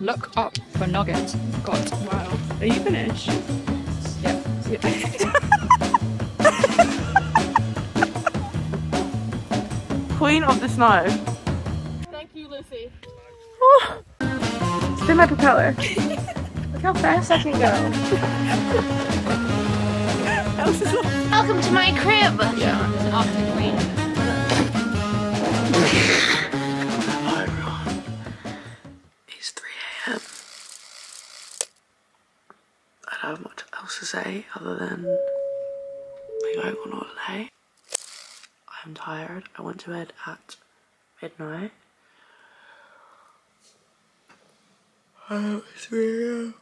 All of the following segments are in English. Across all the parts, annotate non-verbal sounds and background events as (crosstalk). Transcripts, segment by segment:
Look up for Nugget. God. Wow. Are you finished? Yeah. (laughs) Queen of the snow. Thank you, Lucy. Oh. Spin my propeller. Look how fast I can go. Welcome to my crib. Yeah. Off the queen. (laughs) say other than we're going on holiday. I'm tired. I went to bed at midnight. Oh, it's 3 a.m.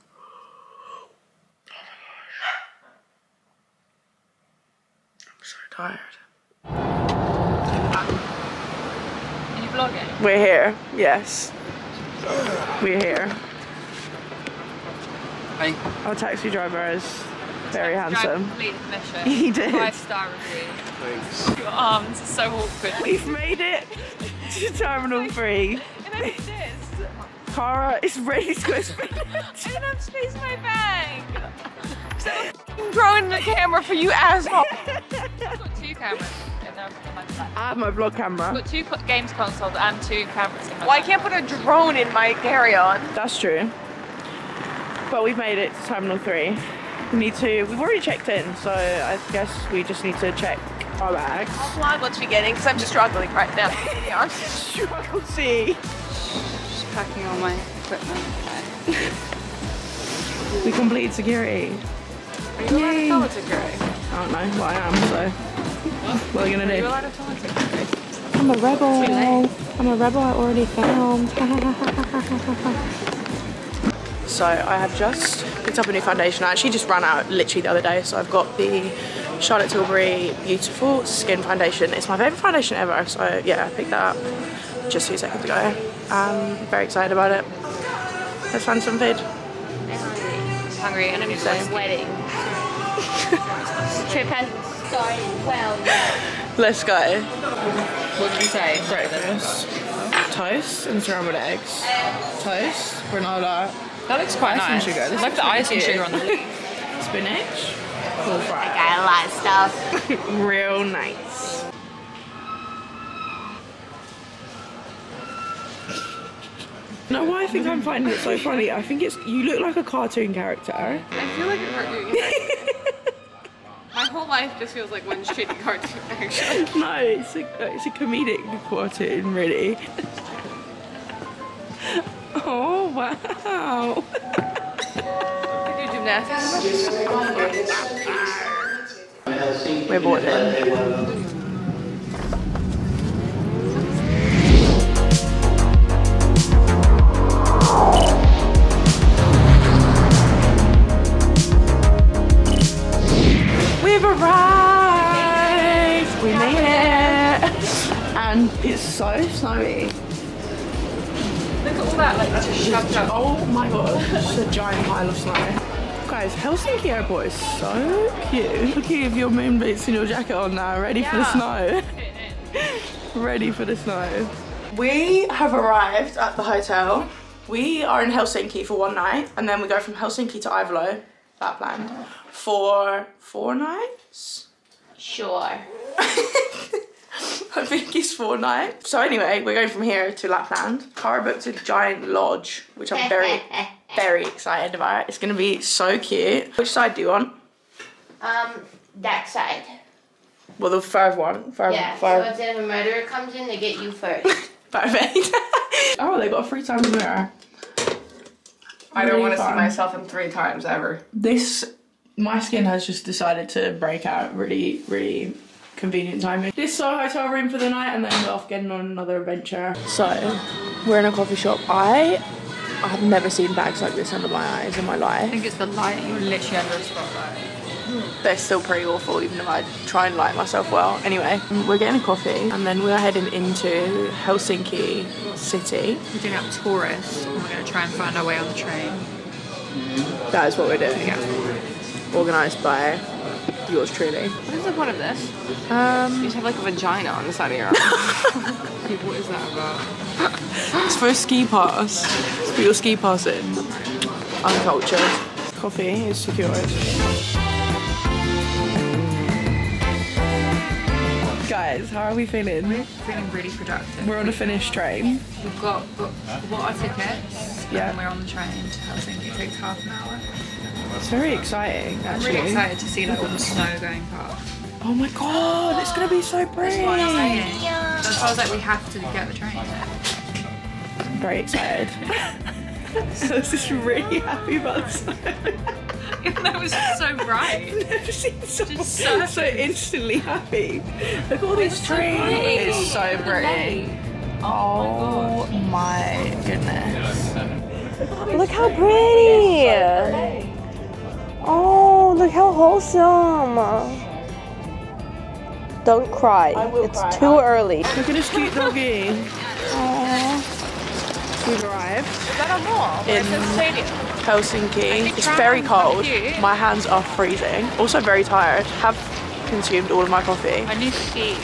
I'm so tired. Are you vlogging? We're here, yes. We're here. Hey. Our taxi driver is very handsome. (laughs) He did. Five star review. Thanks. (laughs) Your arms are so awkward. We've made it to Terminal 3. And I did this. Cara is ready to go spin I didn't have space my bag. So I'm throwing the camera for you asshole. I've got two cameras in there in my bag. I have my vlog camera. I've got two games consoles and two cameras in my Well, I can't put a drone in my carry-on. That's true. But we've made it to Terminal 3. We need to, we've already checked in, so I guess we just need to check our bags. I'll vlog once we get in because I'm just struggling right now. to be (laughs) honest. Struggle see. Just packing all my equipment. We completed security. Are you allowed to tell it's a? I don't know, but I am, so. What are we gonna Are you do? allowed to tell it's? I'm a rebel. I'm a rebel. I already filmed. (laughs) so I have just picked up a new foundation. I actually just ran out literally the other day. So I've got the Charlotte Tilbury Beautiful Skin Foundation. It's my favourite foundation ever. So yeah, I picked that up just two seconds ago. I'm very excited about it. Let's find some vid. Hungry and I'm Same. Wedding. (laughs) Trip has started well. Let's go. What did you say? Breakfast. Toast and scrambled eggs. Toast, granola, That looks quite Ice and nice. sugar. This I like the ice and sugar on the (laughs) spinach, cool fry. Got a lot of stuff. (laughs) Real nice. No, why I think I'm finding it so funny. I think it's you look like a cartoon character. I feel like a cartoon. Character. My whole life just feels like one shitty cartoon, actually. (laughs) No, it's a it's a comedic cartoon, really. Oh wow! I do gymnastics. We're boarding. We've arrived! We made it! And it's so snowy. Look all that, like just shoved up. Oh my god, it's a giant pile of snow. Guys, Helsinki airport is so cute. Look at your moon boots and your jacket on now, ready for the snow. ready for the snow. We have arrived at the hotel. We are in Helsinki for one night and then we go from Helsinki to Ivalo, that planned, for four nights. Sure. (laughs) I think it's four nights. So anyway, we're going from here to Lapland. Cara booked a giant lodge, which I'm very, (laughs) very excited about. It's gonna be so cute. Which side do you want? Um, that side. Well, the third one. Third, Yeah. third- So instead of a murderer comes in, they get you first. (laughs) perfect. (laughs) oh, they got a three times mirror. I don't Really want to see myself in three times ever. This, my skin has just decided to break out really, really convenient timing. This is our hotel room for the night and then we're off getting on another adventure. So, we're in a coffee shop. I, I have never seen bags like this under my eyes in my life. I think it's the light. You're literally under a spotlight. Hmm. They're still pretty awful even if I try and light myself well. Anyway, we're getting a coffee and then we're heading into Helsinki city. We're doing up tourists and we're going to try and find our way on the train. That is what we're doing. Yeah. Organised by yours truly. What is the point of this? Um, You just have like a vagina on the side of your arm. (laughs) Like, what is that about? it's for a ski pass. It's for your ski pass in. Uncultured. Coffee is secured. Guys, how are we feeling? Feeling really productive. We're on a finished train. We've got booked bought our tickets. Yeah. And we're on the train to Helsinki. It takes half an hour. It's very exciting, I'm really excited to see like all the snow going past. Oh my god, it's gonna be so pretty. That's what I'm saying. That's why I was like, we have to get the train. Very excited. so this is really happy about the snow. Even though it was so bright. (laughs) I've never seen someone so so, instantly happy. Look at all these trees. Oh oh it's so pretty. Oh my goodness. Look how pretty! Oh, look how wholesome! Don't cry. It's too early. Look at this cute doggy. (laughs) Aww. We've arrived Is that a mall? In- stadium. Helsinki. It's very cold. My hands are freezing. Also very tired. Have consumed all of my coffee. I need skis.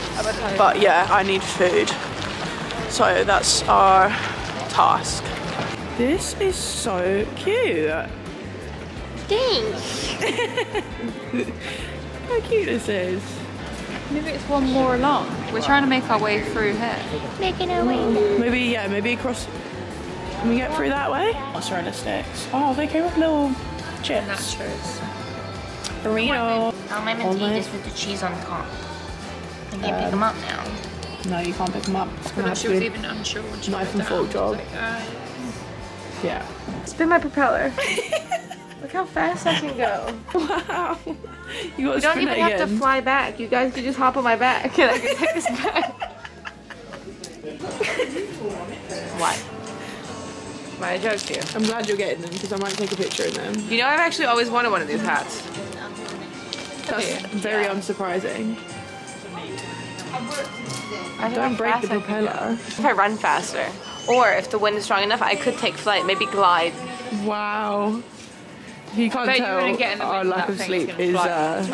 But yeah, I need food. So that's our task. This is so cute. Thanks. How cute this is. Maybe it's one more along. We're trying to make our way through here. Making our way. Maybe, yeah, maybe across. Can we get through that way? Mozzarella sticks. Oh, they came with little chips. Nachos. Burrito. How am I meant to Alright. eat this with the cheese on top? I can't pick them up now. No, you can't pick them up. It's gonna But have she was even unsure when she knife and fork job. She was like, uh, Yeah. Spin my propeller. (laughs) Look how fast I can go. (laughs) Wow. You You don't even have again. to fly back. You guys can just hop on my back and I can take us (laughs) back. What? My joke to you. I'm glad you're getting them because I might take a picture of them. You know, I've actually always wanted one of these hats. That's very unsurprising. I Don't break the propeller. If I run faster, or if the wind is strong enough, I could take flight, maybe glide. Wow. If you can't bet you tell, wouldn't get in the our lack of sleep is uh,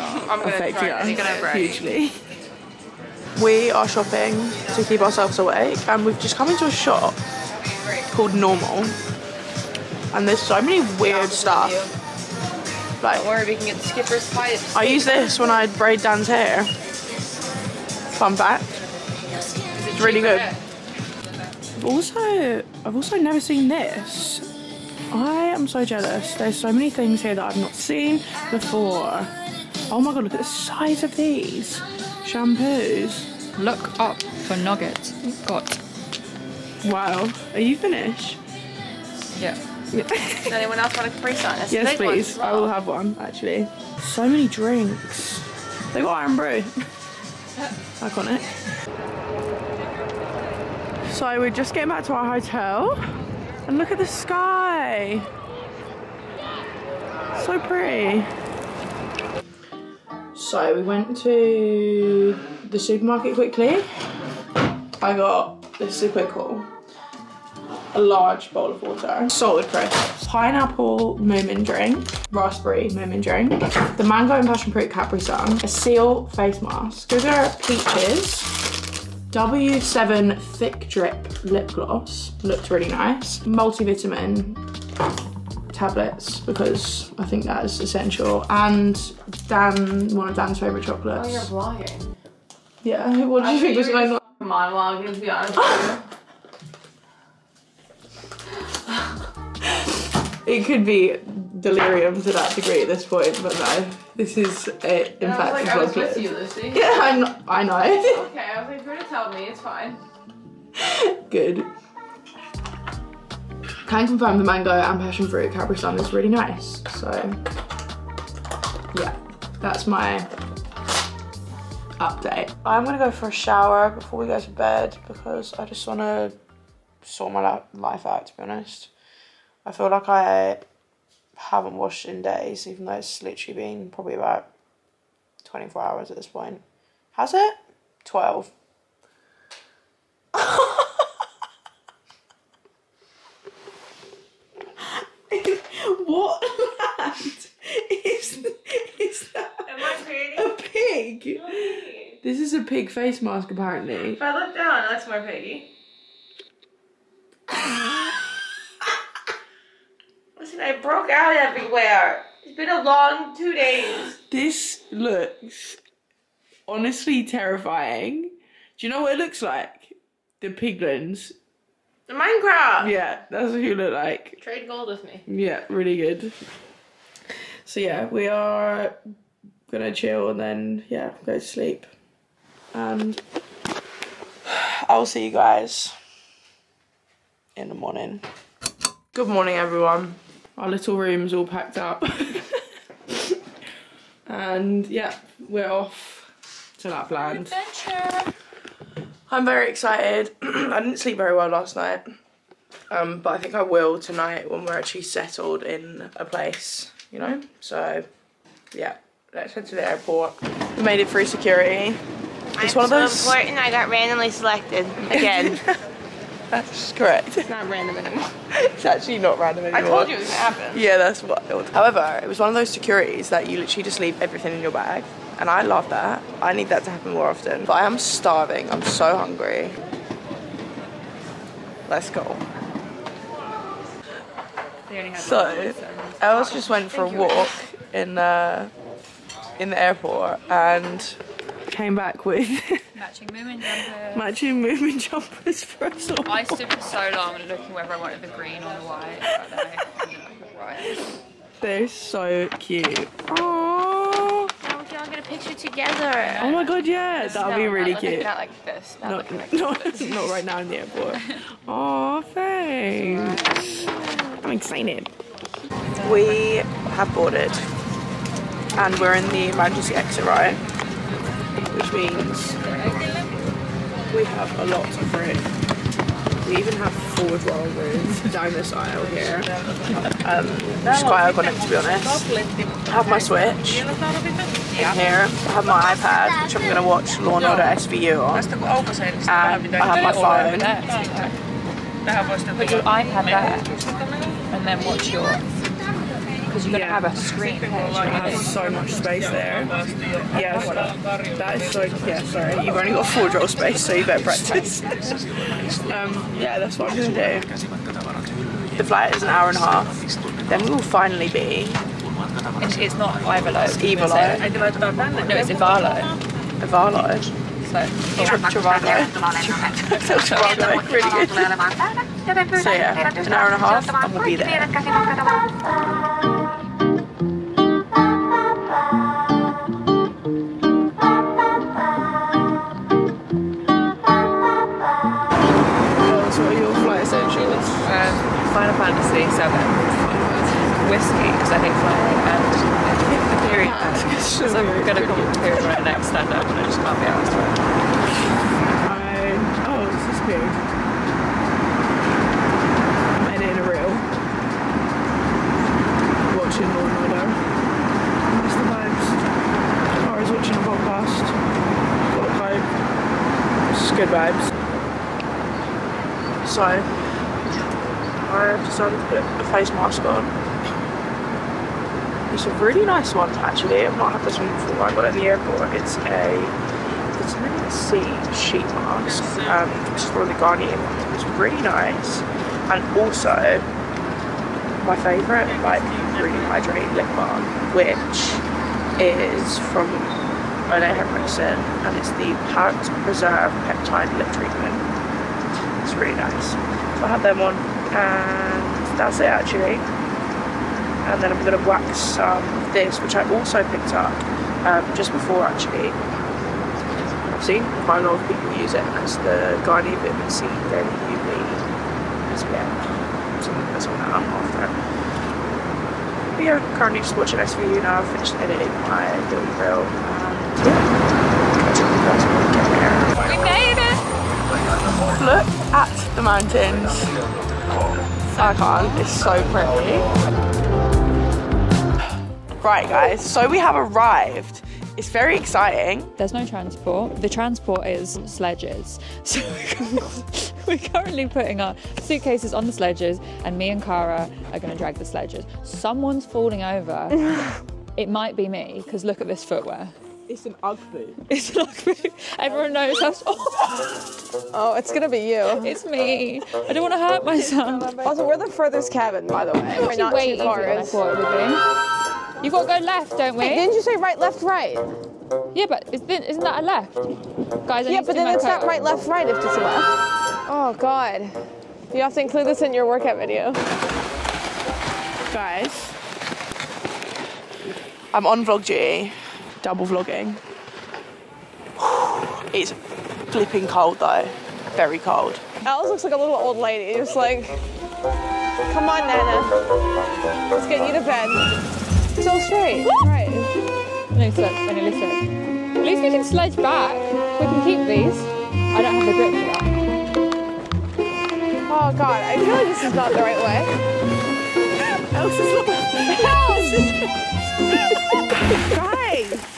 affecting try it. I think us hugely. We are shopping to keep ourselves awake, and we've just come into a shop called Normal, and there's so many weird stuff. Like, Don't worry, we can get the skipper's pipes. I use this when I braid Dan's hair. Fun fact. It's really good. Also, I've also never seen this. I am so jealous. There's so many things here that I've not seen before. Oh my god, look at the size of these shampoos. Look up for nuggets. Got. Wow. Are you finished? Yeah. Does anyone else want a Capri Sun? It's Yes, please. as I will have one, actually. So many drinks. They got Irn-Bru. Iconic. So we're just getting back to our hotel. And look at the sky. So pretty. So we went to the supermarket quickly. I got, this is quick haul a large bowl of water, salted crisps, pineapple moomin drink, raspberry moomin drink, the mango and passion fruit Capri Sun, a seal face mask, sugar peaches, W7 thick drip lip gloss, looked really nice, multivitamin tablets because I think that is essential, and Dan, one of Dan's favourite chocolates. Oh, you're vlogging. yeah, what did you think was going on? Monologuing, to be honest. (laughs) It could be delirium to that degree at this point, but no, this is it. In I was fact, like, I was with you, Lucy. Yeah, I know. I know. Okay, I was like, you're gonna tell me, it's fine. (laughs) Good. Can confirm the mango and passion fruit Capri Sun is really nice. So, yeah, that's my update. I'm gonna go for a shower before we go to bed because I just wanna sort my life out. To be honest, I feel like I haven't washed in days, even though it's literally been probably about 24 hours at this point. Has it? 12. (laughs) what land is, is that? Am I creating a pig? This is a pig face mask apparently. If I look down, it looks more piggy. (laughs) Listen, I broke out everywhere. It's been a long two days. (gasps) This looks honestly terrifying. Do you know what it looks like? The piglins. The Minecraft. Yeah, that's what you look like. Trade gold with me. Yeah, really good. So yeah, we are gonna chill and then yeah, go to sleep. And um, (sighs) I'll see you guys in the morning. Good morning everyone. Our little room's all packed up. and yeah, we're off to Lapland. Adventure. I'm very excited. (clears throat) I didn't sleep very well last night. Um, but I think I will tonight when we're actually settled in a place, you know? So, yeah, let's head to the airport. We made it through security. It's one of those. So important. I got randomly selected again. (laughs) That's correct. it's not random anymore. It's actually not random anymore. I told you it was gonna happen. Yeah, that's wild. However, it was one of those securities that you literally just leave everything in your bag. And I love that. I need that to happen more often. But I am starving. I'm so hungry. Let's go. So, Els just went for a walk in uh, in the airport and came back with (laughs) Matching Moomin jumper. matching Moomin jumpers for us all. I stood for so long looking whether I wanted the green or the white. But then I ended up with white. They're so cute. Aww. Now we can all get a picture together. Oh my god, yeah, that would be really not cute. at like this. Not No, looking like (laughs) no, this. not right now in the airport. (laughs) Oh, thanks. I'm excited. We have boarded and we're in the emergency exit, right? Which means we have a lot of room. We even have four drawer rooms down this aisle here. Um, which is quite iconic to be honest. I have my Switch in here. I have my iPad, which I'm going to watch Law and Order SVU on. And I have my phone. Put your iPad there and then watch your. Because you're going to Yeah. have a screen page. There's so much space there. Yeah, that is so. Yeah, sorry. You've only got four drawer space, so you better practice. (laughs) um, yeah, that's what I'm gonna do. The flight is an hour and a half. Then we will finally be It's, it's not Ivalo. It's Ivalo. No, it's Ivalo. Ivalo. So, Trivago. Trivago, (laughs) really good. So yeah, an hour and a half, and we'll be there. 1987 whiskey because I hate flying and the period pad. so I'm going to come here the period next stand up and I just can't be asked for it. I, oh, this is big. I'm in a reel. Watching Law and Order. That's the vibes. I was watching a podcast. Got a vibe. It's good vibes. So, I've decided to put a face mask on. It's a really nice one actually. I've not had this one before. I got it at the airport. It's a vitamin C sheet mask, um, one of the Garnier ones. It's really nice, and also my favourite, like really hydrating lip balm, which is from Ole Henriksen, and it's the Packed Preserve Peptide Lip Treatment. It's really nice. So I had them on, and that's it actually and then I'm going to wax some of this, which I also picked up um, just before actually. I've seen quite a lot of people use it as the Garnier Vitamin C Daily UV SPF. Something that's on that after. But yeah, currently just watching SVU now. I've finished editing my reel. And yeah. We made it! Look at the mountains. I can't, it's so pretty. Right, guys, so we have arrived. It's very exciting. There's no transport. The transport is sledges. (laughs) So we're currently putting our suitcases on the sledges, and me and Cara are going to drag the sledges. Someone's falling over. (laughs) it might be me because look at this footwear. It's an UGG boot. (laughs) It's an Ugg boot. Everyone knows how. Oh, (laughs) Oh, it's gonna be you. it's me. I don't want to hurt myself. Also, we're the furthest cabin, by the way. We're not Way too far. easier than I thought it would be. You've got to go left, don't we? Didn't you say right, left, right? Yeah, but is- isn't that a left? Guys, I Yeah, need but do then my it's not right, left, right if it's a left. Oh God. You have to include this in your workout video. Guys, I'm on vlog duty, double vlogging. It's flipping cold though, very cold. Alice looks like a little old lady. Just like, come on, Nana. Let's get you to bed. So straight. Right. No slip, I nearly slipped. At least we can sledge back. We can keep these. I don't have the grip for that. Oh God, I feel like this is not the right way. Elsa's (laughs) Guys. We made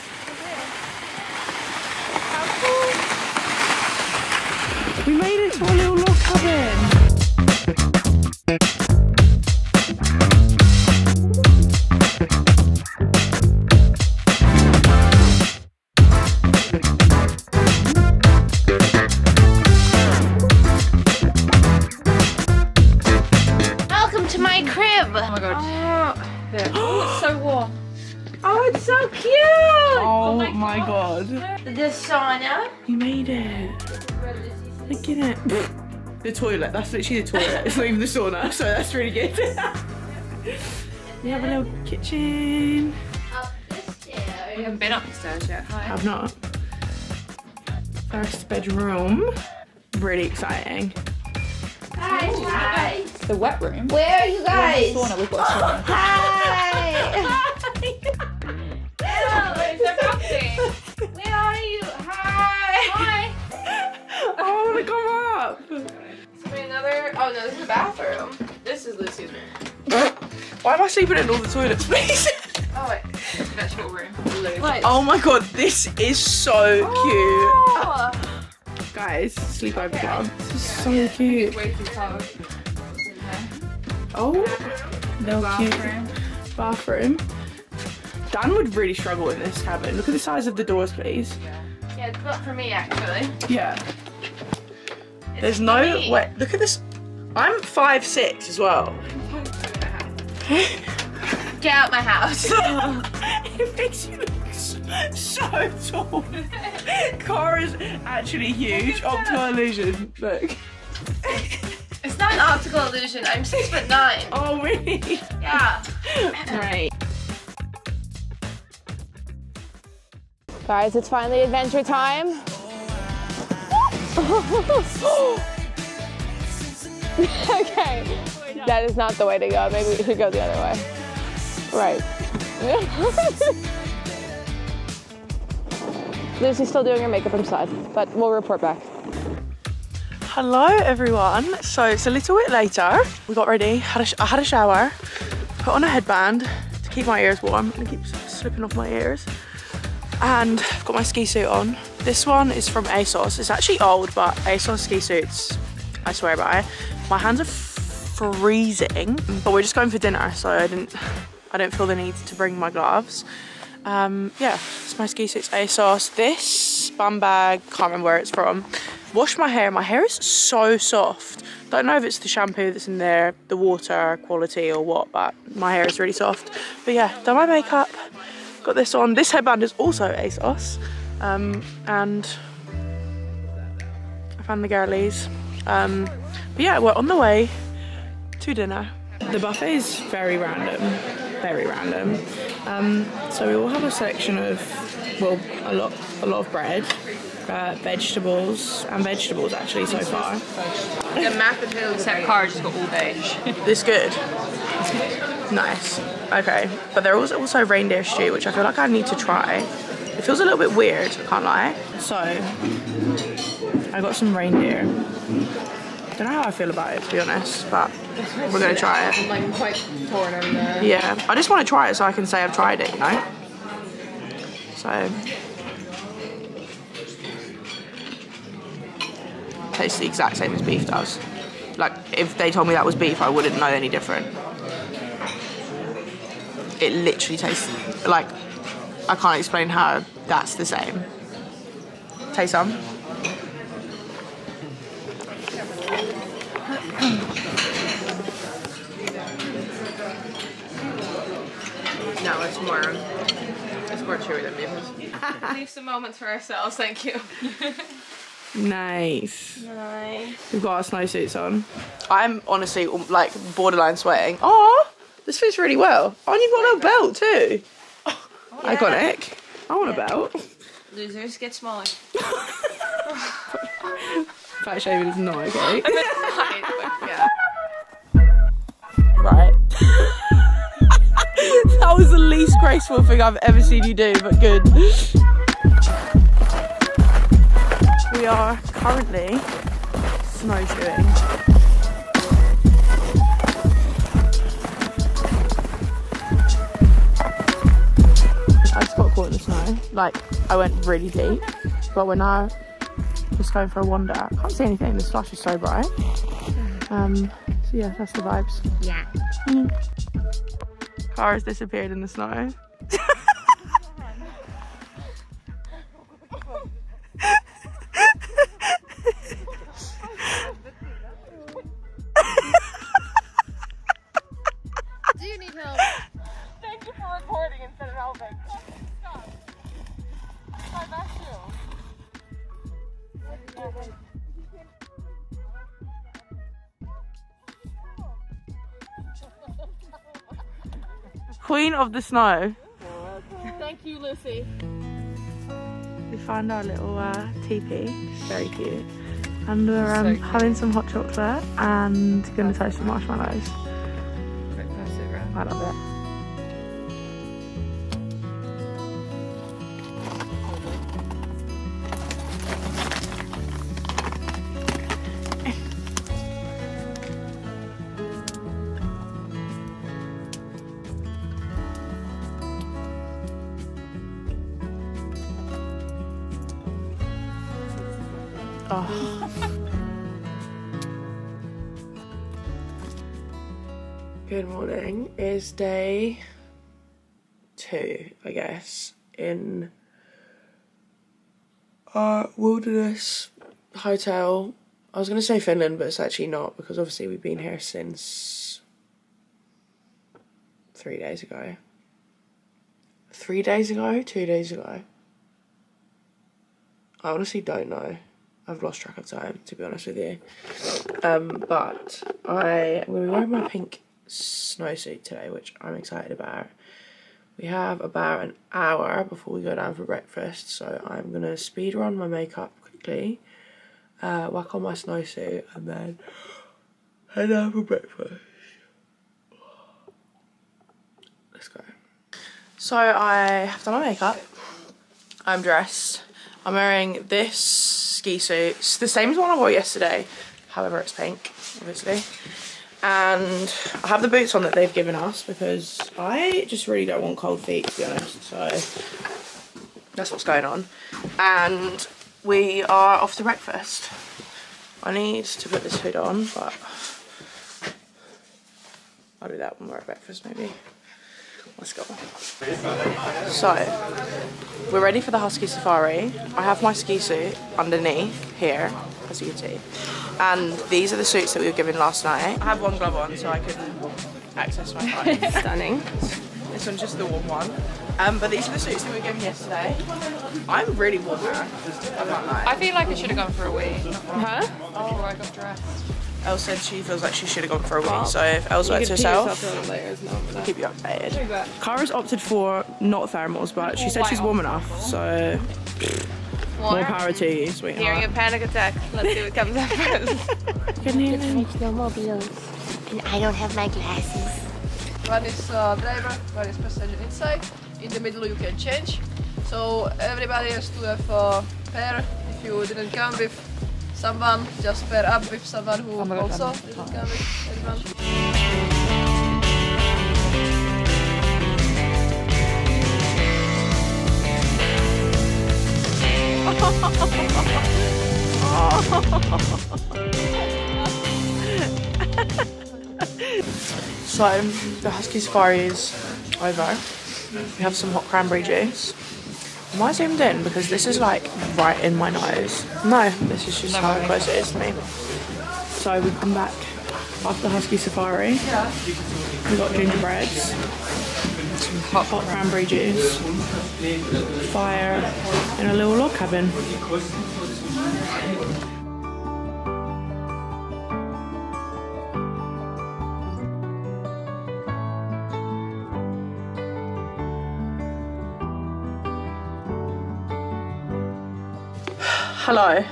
it little log cabin. Welcome to my crib. Oh my god. Oh, (gasps) it's so warm. Oh, it's so cute. Oh, oh my god. The sauna. You made it. Look at it. The toilet, that's literally the toilet. It's not even the sauna, so that's really good. (laughs) we have a little kitchen. Up the stairs. We haven't been up the stairs yet. Hi. Have not. First bedroom. Really exciting. Hi, guys. The wet room. Where are you guys? Sauna, we've got a sauna. (laughs) Hi. (laughs) Where are you? Hi. Hi. I want to come up. Another. Oh no, this is the bathroom. This is Lucy's room. (laughs) Why am I sleeping in all the toilets, please? (laughs) Oh wait. Vegetable room. oh my god, this is so Oh. cute. Guys, sleepover club. This is so cute. Way too cold. Oh, little cute bathroom. Dan would really struggle in this cabin. Look at the size of the doors, please. Yeah, it's not for me actually. Yeah. There's no me. wait. Look at this. I'm five six as well. (laughs) Get out my house. (laughs) it makes you look so, so tall. (laughs) Cara's actually huge. Optical illusion. Look. it's not an optical illusion. I'm six foot nine. Oh really? Yeah. Right. Guys, it's finally adventure time. (laughs) okay, that is not the way to go. Maybe we should go the other way. Right. (laughs) Lucy's still doing her makeup inside, but we'll report back. Hello everyone. So it's a little bit later. We got ready. Had I had a shower. Put on a headband to keep my ears warm. It keeps slipping off my ears. And I've got my ski suit on. This one is from ASOS. It's actually old, but ASOS ski suits, I swear by. My hands are freezing, but we're just going for dinner, so I didn't, I don't feel the need to bring my gloves. Um, yeah, it's my ski suits ASOS. This bum bag, can't remember where it's from. Washed my hair. My hair is so soft. Don't know if it's the shampoo that's in there, the water quality or what, but my hair is really soft. But yeah, done my makeup. Got this on. This headband is also ASOS. Um, and I found the girlies. Um, but yeah, we're on the way to dinner. The buffet is very random, very random. Um, so we will have a selection of, well, a lot, a lot of bread, uh, vegetables, and vegetables actually so far. The mashed potatoes. Except Cara just got all beige. This good. Nice. Okay, but there was also reindeer stew, which I feel like I need to try. It feels a little bit weird, I can't lie. So, I got some reindeer. Don't know how I feel about it to be honest, but we're gonna try it. I'm like quite torn on the. Yeah, I just want to try it so I can say I've tried it, you know? So. Tastes the exact same as beef does. Like, if they told me that was beef, I wouldn't know any different. It literally tastes like I can't explain how that's the same. Take some. no, it's more. It's more chewy than beef. (laughs) Leave some moments for ourselves, thank you. Nice. Nice. We've got our snowsuits on. I'm honestly like borderline sweating. Oh, this fits really well. Oh, and you've got a little belt too. Iconic. I want a belt. Losers get smaller. (laughs) Fat shaving is not okay. (laughs) yeah. right. (laughs) that was the least graceful thing I've ever seen you do, but good. We are currently snowshoeing. Got caught in the snow. Like, I went really deep, but we're now just going for a wander. I can't see anything, the slush is so bright. Um, so yeah, that's the vibes. Yeah. Car has disappeared in the snow. Do you need help? Thank you for recording instead of helping. Stop. Stop that too. Queen of the snow. Thank you, Lucy. We found our little uh, teepee. It's very cute. And we're um, having some hot chocolate and gonna toast some marshmallows. I love it. Day two, I guess, in our wilderness hotel. I was going to say Finland, but it's actually not because obviously we've been here since three days ago. Three days ago? Two days ago? I honestly don't know. I've lost track of time, to be honest with you. Um, but I am will be wearing my pink snowsuit today, which I'm excited about. We have about an hour before we go down for breakfast, so I'm gonna speed run my makeup quickly, uh, whack on my snowsuit, and then (gasps) head down for breakfast. (sighs) Let's go. So I have done my makeup. I'm dressed. I'm wearing this ski suit. It's the same as one I wore yesterday. However, it's pink, obviously. And I have the boots on that they've given us because I just really don't want cold feet, to be honest. So that's what's going on. And we are off to breakfast. I need to put this hood on, but I'll do that when we're at breakfast, maybe. Let's go. So, we're ready for the Husky Safari. I have my ski suit underneath here, as you can see. And these are the suits that we were given last night. I have one glove on so I can access my phone. (laughs) Stunning. this one's just the warm one. Um, but these are the suits that we were given yesterday. I'm really warm now. I. I feel like I should have gone for a wee Huh? before I got dressed. Elle said she feels like she should have gone for a wee. So if Elle's works herself, layers now. I'll keep you updated. Cara's opted for not thermals, but she said she's warm enough. So more power to you, Hearing sweetheart. a panic attack. Let's see what comes up first. Makes no mobiles. And I don't have my glasses. One is uh, driver, one is passenger inside. In the middle you can change. So everybody has to have a pair. If you didn't come with someone, just pair up with someone who God, also I'm- didn't come with anyone. So the Husky Safari is over. We have some hot cranberry juice. Am I zoomed in? Because this is like right in my nose. No, this is just how close it is to me. So we come back after Husky Safari. We got gingerbreads, some hot, hot cranberry juice, fire, and a little log cabin. Hello.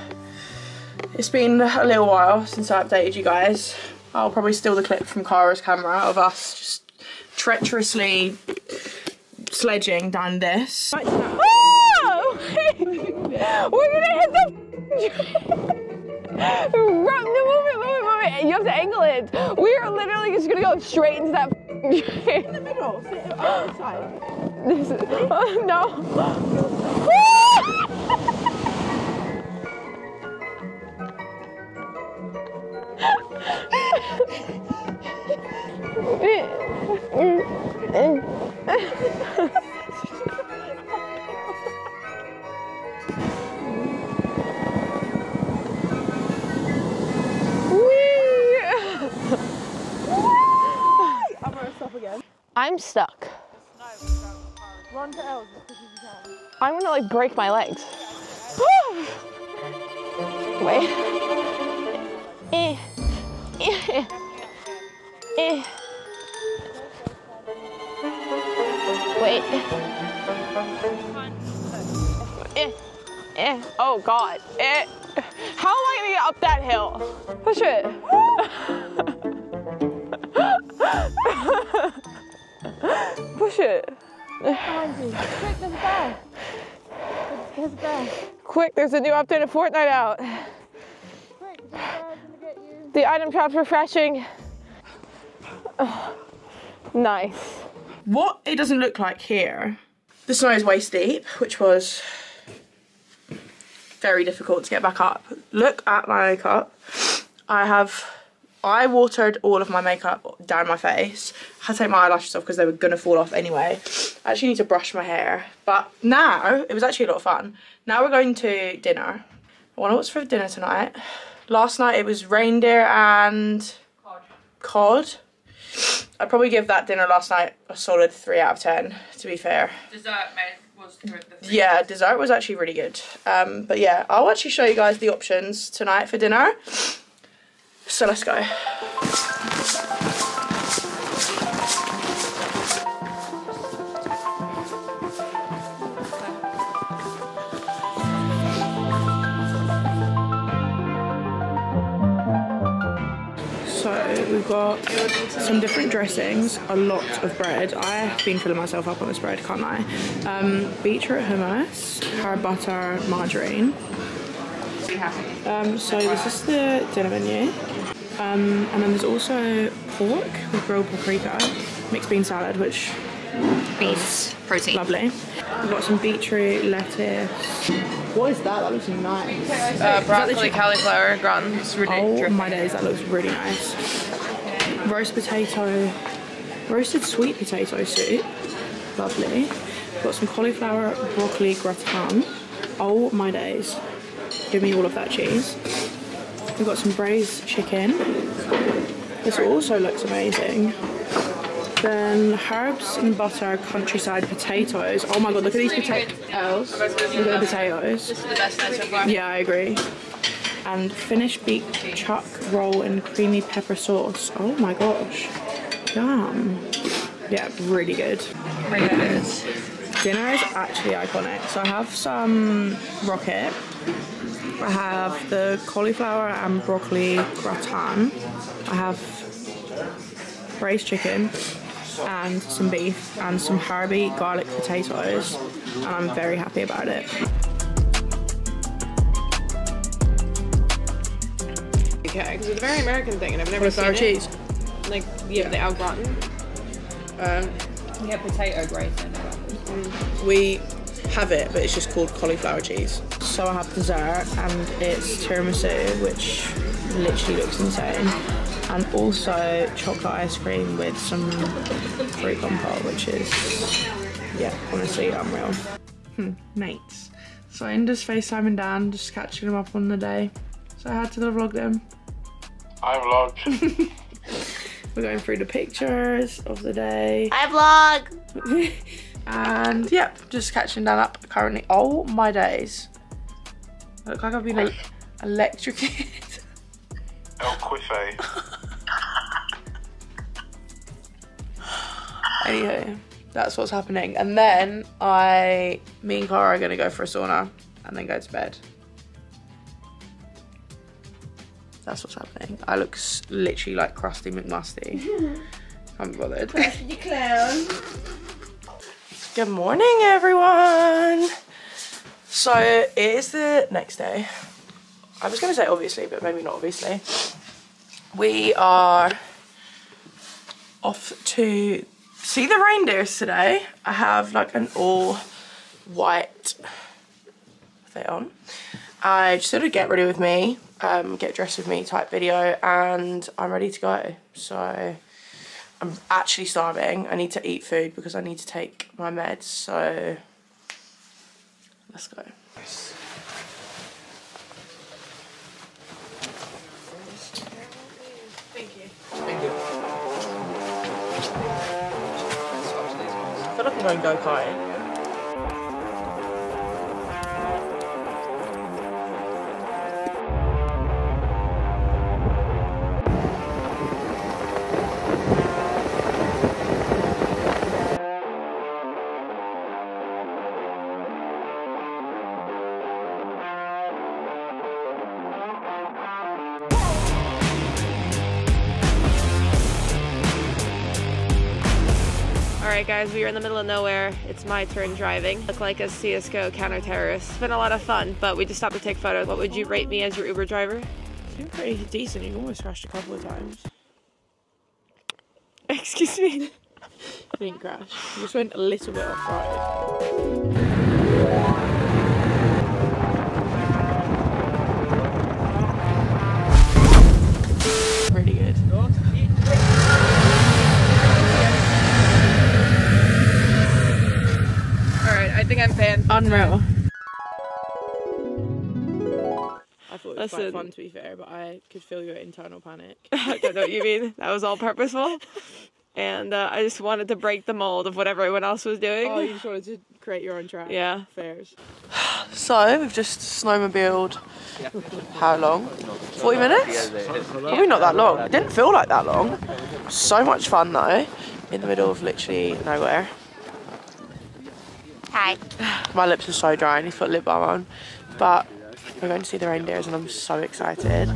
It's been a little while since I updated you guys. I'll probably steal the clip from Cara's camera of us just treacherously sledging down this. Oh! We're gonna hit the. No. You have to angle it. We are literally just gonna go straight into that. (laughs) In the middle. On the side. This is, (laughs) no. (laughs) I'm stuck. I'm gonna like break my legs. Wait. Eh. Eh. Eh. Wait. Eh. Eh. Oh God. Eh. How am I gonna get up that hill? Push it. Push it. Quick, there's a bear. There's a bear. Quick, there's a new update of Fortnite out. Quick, there's a bear gonna get you. The item shop's refreshing. Oh, (sighs) nice. What it doesn't look like here, the snow is waist deep, which was very difficult to get back up. Look at my makeup. I have, I watered all of my makeup down my face. I had to take my eyelashes off because they were gonna fall off anyway. I actually need to brush my hair. But now, it was actually a lot of fun. Now we're going to dinner. I wonder what's for dinner tonight. Last night it was reindeer and cod. I'd probably give that dinner last night a solid 3 out of 10, to be fair. Dessert was the three. Yeah, dessert was actually really good. Um, but yeah, I'll actually show you guys the options tonight for dinner. So let's go. Got some different dressings, a lot of bread. I have been filling myself up on this bread, can't I? Um, beetroot hummus, hard butter, margarine. Um, so this is the dinner menu. Um, and then there's also pork with grilled paprika, mixed bean salad, which Beans. Protein. lovely. We've got some beetroot, lettuce. What is that? That looks nice. Uh, broccoli, cauliflower, gratin. It's really Oh my days, that looks really nice. Roast potato, roasted sweet potato soup. Lovely. Got some cauliflower, broccoli gratin. Oh my days. Give me all of that cheese. We've got some braised chicken. This also looks amazing. Then herbs and butter, countryside potatoes. Oh my god, look at these potatoes. Look at the potatoes. This is the best so far. Yeah, I agree. And finished beef chuck roll and creamy pepper sauce. Oh my gosh. Yum. Yeah, really good. Really good. Dinner is actually iconic. So I have some rocket. I have the cauliflower and broccoli gratin. I have braised chicken and some beef and some Harvey garlic potatoes. And I'm very happy about it. Okay, because it's a very American thing, and I've never Cauliflower seen cheese. it. Like, yeah, the au gratin. Um, We have potato gratin. we have it, but it's just called cauliflower cheese. So I have dessert, and it's tiramisu, which literally looks insane, and also chocolate ice cream with some fruit compote, which is yeah, honestly, unreal. Hmm, mates. So I'm just FaceTiming Dan, just catching him up on the day. So I had to vlog them. I vlogged. (laughs) We're going through the pictures of the day. I vlog. (laughs) and yep, just catching Dan up currently. Oh my days. I look like I've been el- (laughs) electrocuted. El Quife. Anywho, that's what's happening. And then I, me and Cara are gonna go for a sauna and then go to bed. That's what's happening. I look s- literally like Krusty McMusty. I'm (laughs) bothered. You clown. Good morning, everyone. So it is the next day. I was going to say obviously, but maybe not obviously. We are off to see the reindeers today. I have like an all white fit on. I just sort of get ready with me, um, get dressed with me type video, and I'm ready to go. So I'm actually starving. I need to eat food because I need to take my meds. So let's go. Thank you. Thank you. I feel like I'm going go Alright guys, we are in the middle of nowhere. It's my turn driving. Look like a CSGO counter-terrorist. It's been a lot of fun, but we just stopped to take photos. What would you rate me as your Uber driver? You're pretty decent. You almost crashed a couple of times. (laughs) Excuse me. You didn't crash. You just went a little bit off Alright, I think I'm banned. Unreal. I thought it was Listen. quite fun to be fair, but I could feel your internal panic. (laughs) I don't know what you mean. That was all purposeful. And uh, I just wanted to break the mold of what everyone else was doing. Oh, you just wanted to create your own track. Yeah. Fairs. So we've just snowmobiled. How long? 40 minutes? Probably not that long. It didn't feel like that long. So much fun though. In the middle of literally nowhere. Hi. My lips are so dry. and he's put lip balm on. But we're going to see the reindeers and I'm so excited.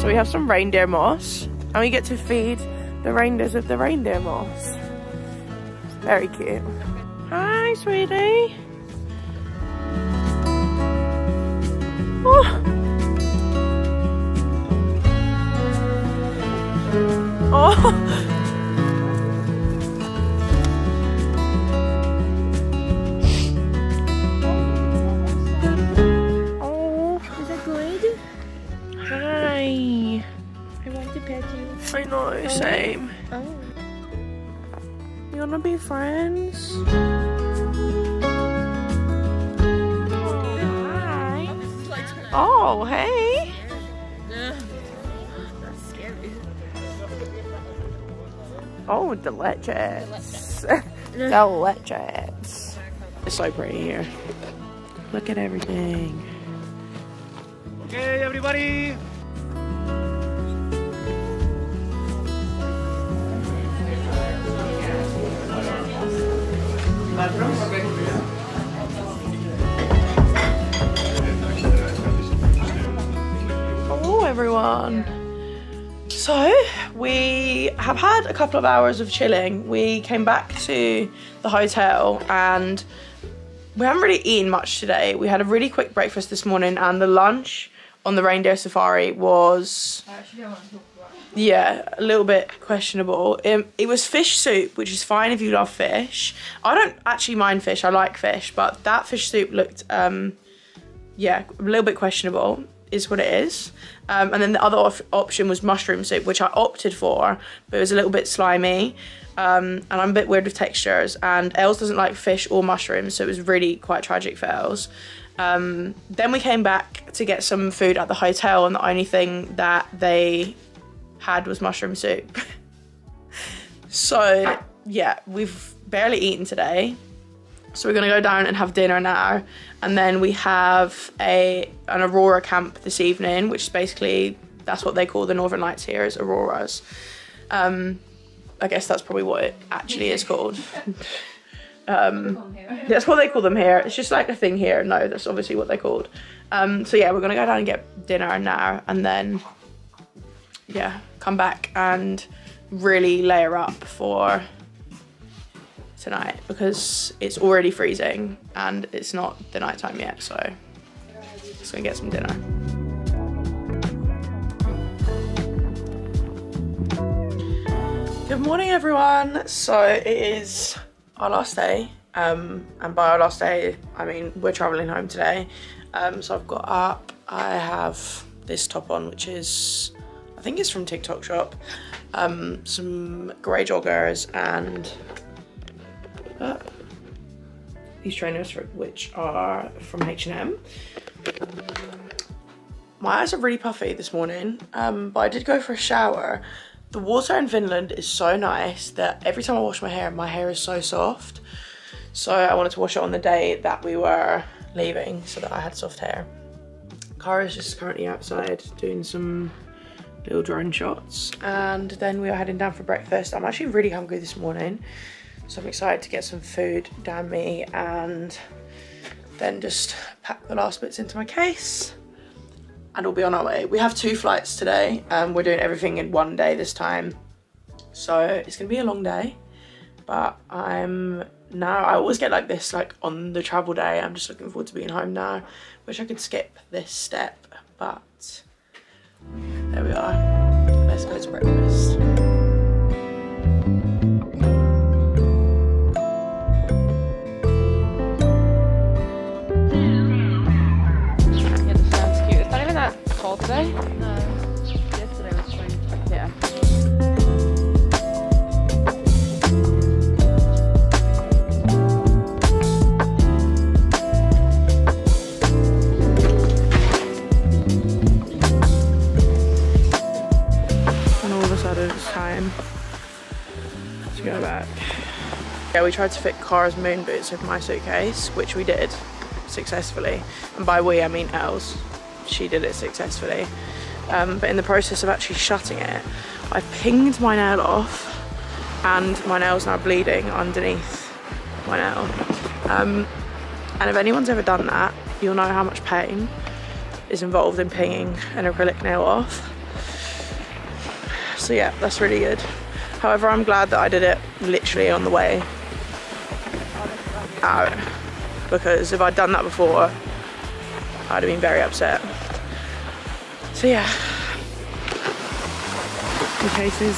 So we have some reindeer moss and we get to feed the reindeers with the reindeer moss. Very cute. Hi, sweetie. Oh. Oh. Oh. Is that good? Hi. I want to pet you. I know, same. Oh. You wanna be friends? Hi. Oh, hey. Oh, the leches. (laughs) the. It's so pretty here. Look at everything. Okay, everybody. Have had a couple of hours of chilling. We came back to the hotel and we haven't really eaten much today. We had a really quick breakfast this morning and the lunch on the reindeer safari was yeah, a little bit questionable. Um, it was fish soup, which is fine if you love fish. I don't actually mind fish. I like fish, but that fish soup looked, um, yeah, a little bit questionable. Is what it is. Um, and then the other op- option was mushroom soup, which I opted for, but it was a little bit slimy. Um, and I'm a bit weird with textures. And Els doesn't like fish or mushrooms, so it was really quite tragic for Els. Um, then we came back to get some food at the hotel, and the only thing that they had was mushroom soup. (laughs) so yeah, we've barely eaten today. So we're gonna go down and have dinner now, and then we have a an aurora camp this evening, which is basically that's what they call the Northern Lights here is auroras. Um, I guess that's probably what it actually is called. (laughs) Um, that's what they call them here. It's just like a thing here. No, that's obviously what they're called. Um, so yeah, we're gonna go down and get dinner now, and then yeah, come back and really layer up for tonight because it's already freezing and it's not the night time yet. So just gonna get some dinner. Good morning, everyone. So it is our last day, um, and by our last day, I mean we're traveling home today. Um, so I've got up. I have this top on, which is I think it's from TikTok shop. Um, some grey joggers and uh, these trainers, for, which are from H&M. My eyes are really puffy this morning, um, but I did go for a shower. The water in Finland is so nice that every time I wash my hair, my hair is so soft. So I wanted to wash it on the day that we were leaving so that I had soft hair. Cara's just currently outside doing some little drone shots. And then we are heading down for breakfast. I'm actually really hungry this morning. So I'm excited to get some food down me and then just pack the last bits into my case and we'll be on our way. We have two flights today and we're doing everything in one day this time. So it's gonna be a long day, but I'm now, I always get like this like on the travel day. I'm just looking forward to being home now. Wish I could skip this step, but there we are. Let's go to breakfast. Yeah, we tried to fit Cara's moon boots with my suitcase, which we did successfully. And by we, I mean Els. She did it successfully. Um, but in the process of actually shutting it, I pinged my nail off and my nail's now bleeding underneath my nail. Um, and if anyone's ever done that, you'll know how much pain is involved in pinging an acrylic nail off. So yeah, that's really good. However, I'm glad that I did it literally on the way out because if I'd done that before, I'd have been very upset. So yeah, the cases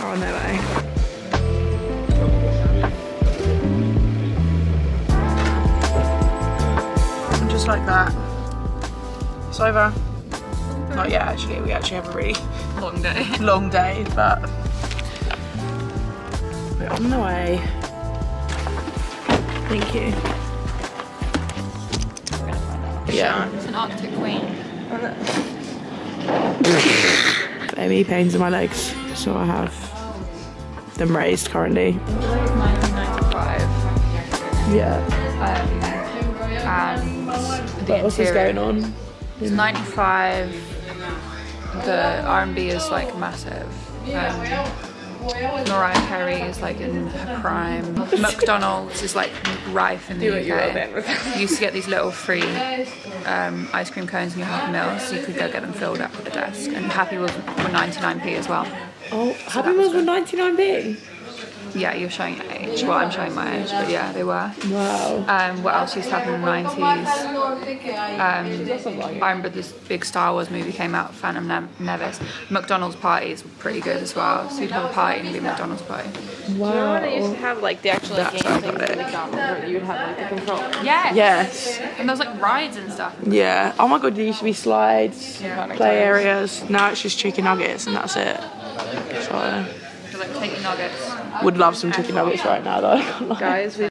are on their way. And just like that, it's over. Not yet, actually. We actually have a really Long day. long day, but we're on the way. Thank you. Yeah, It's an Arctic Queen. baby pains in my legs, so I have them raised currently. Yeah. Um, and the What else is going on? It's 95. The R&B is like massive. Um, Mariah Carey is like in her prime. McDonald's is like rife in the UK. You used to get these little free um, ice cream cones in your Happy Meals, so you could go get them filled up at the desk. And Happy Meals were 99p as well. Oh, Happy Meals were 99p. Yeah, you're showing your age. Well, I'm showing my age, but yeah, they were. Wow. Um, what else used to happen in the 90s? Um, I remember this big Star Wars movie came out, Phantom Ne- Nevis. McDonald's parties were pretty good as well. So you'd have a party and it'd be a McDonald's party. Wow. They used to have like the actual like, That's game how I things in. McDonald's where you would have like the control. Yes. Yes. And there was like rides and stuff. Yeah. Oh my god, there used to be slides, Yeah. play areas. Now it's just chicken nuggets and that's it. So, So like take your nuggets. would love some chicken nuggets right now though. (laughs) Guys, we